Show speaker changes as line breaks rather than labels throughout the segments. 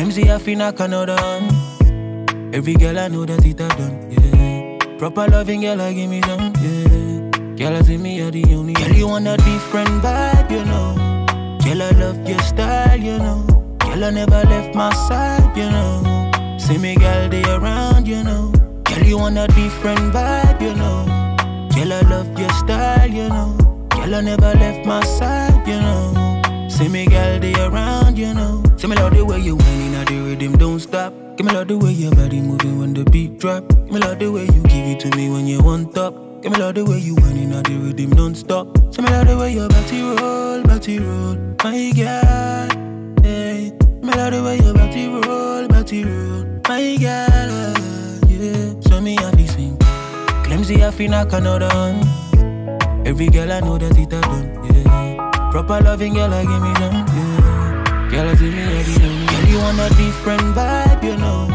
Clemsy, I feel knock another on. Every girl I know that it a done, yeah. Proper loving girl, I give me some, yeah. Girl, I see me, you're the only. Girl, you want a different vibe, you know. Girl, I love your style, you know. Girl, I never left my side, you know. See me, girl, they around, you know. Girl, you want a different vibe, you know. Girl, I love your style, you know. Girl, I never left my side, you know. See me, girl, they around, you know. See me love the way you whining at the rhythm, don't stop. Give me love the way your body moving when the beat drop. Give me love the way you give it to me when you want top. Give me love the way you whining at the rhythm, don't stop. See me love the way your body roll, body roll, my girl. Hey, me love the way your body roll, body roll, my girl. ah, Yeah, show me how to sing. Clemsy, I feel knock another on. Every girl I know that it a done, yeah. Proper loving girl, I give me yeah. Girl, I see me day. Girl, you want a different vibe, you know.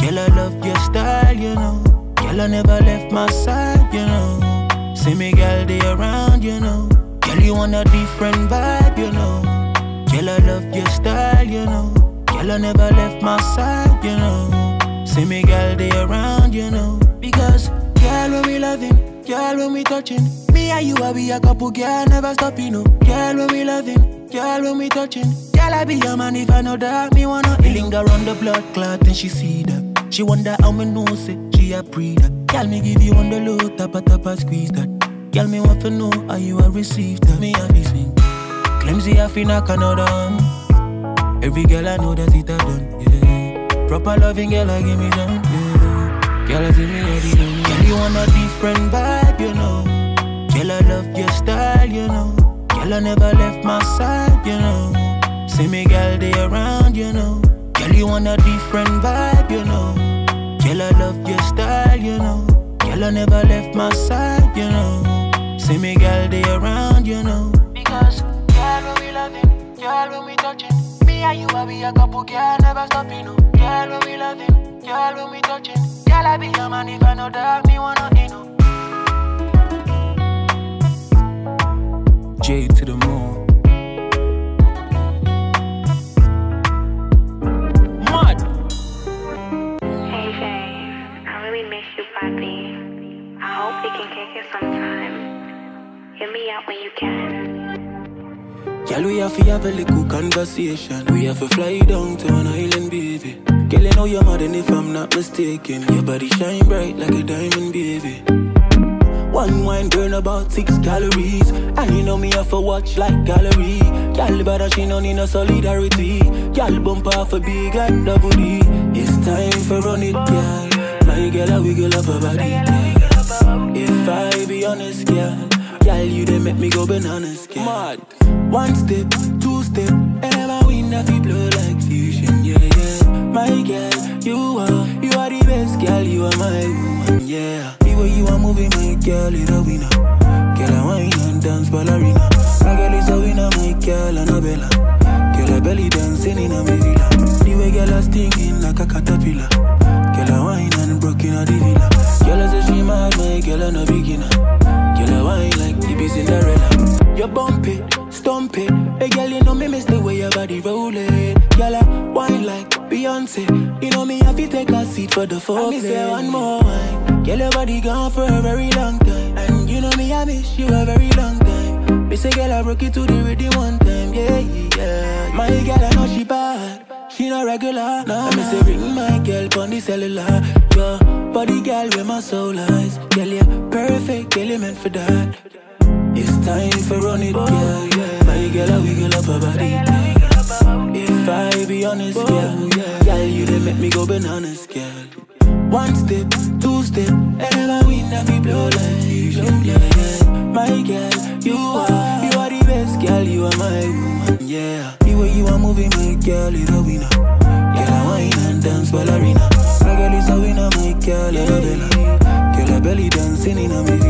Girl, I love your style, you know. Girl, I never left my side, you know. See me, girl, they around, you know. Girl, you want a different vibe, you know. Girl, I love your style, you know. Girl, I never left my side, you know. See me, girl, they around, you know. Because, girl, when we loving, girl, when we touching, me and you, I be a couple, girl, never stopping, know. Girl, when we loving, girl, when we touching, I be your man if I know that. Me wanna linger on the blood clot, and she see that. She wonder how me know, say she a breeder. Girl, me give you on the low, tap a tap a squeeze that. Girl, me want to know how you a receive that. Me have this thing. Clemsy, I feel knock another on. Every girl I know that it a done, yeah. Proper loving girl, I give me some, yeah. Girl, I see me ready, you Girl, you want a different vibe, you know. Girl, I love your style, you know. Girl, I never left my side. See me, girl, they around, you know. Girl, you want a different vibe, you know. Girl, I love your style, you know. Girl, I never left my side, you know. See me, girl, they around, you know. Because, girl, when we loving, girl, when we touching. Me and you, I be a couple, girl, never stopping, no. Girl, when we loving, girl, when we touching. Girl, I be your man if I know that, me wanna, you know. J to the moon.
Sometime. Me up when you can.
Girl, we have to have a little conversation. We have to fly down to an island, baby. Girl, you know you're mad and if I'm not mistaken. Your body shine bright like a diamond, baby. One wine burn about six calories. And you know me have to watch like gallery. Girl, but she no need no solidarity. Girl, bump off a big like double D. It's time for run it, girl. My girl, I wiggle up her body. If I be honest, girl. Girl, you they make me go bananas, girl. Mad. One step, two step, and never win that we blow like fusion, yeah, yeah. My girl, you are, you are the best, girl, you are my woman, yeah. The way you are moving, my girl, is a winner. Girl, I wine and dance ballerina. My girl is a winner, my girl, Annabella. Girl, I belly dancing in a villa. The way girl is stinging like a caterpillar. Girl, I wine and broke in a the villa. Girl, I say she mad, my girl, I'm a beginner. Bump it, stomp it. Hey, girl, you know me miss the way your body roll it. Girl, I wine like Beyonce. You know me have to take a seat for the foreplay. I miss you one more wine. Girl, your body gone for a very long time. And you know me, I miss you a very long time. Me say, girl, I broke it to the rhythm one time. Yeah, yeah, yeah. My girl, I know she bad. She not regular. Nah, I me say, ring my girl on the cellular. Yo, body girl, where my soul lies. Girl, you're perfect. Girl, you meant for that. It's time for run it. Yeah. My girl, I wiggle up her body. If I be honest, girl, girl, you they make me go bananas, girl. One step, two step, and never win that we blow like fusion, yeah. My girl, you are, you are the best, girl, you are my woman, yeah. The way you are moving, my girl, is a winner. Girl, I wine and dance ballerina. My girl is a winner, my girl, Annabella. Girl, I belly dancing in a villa.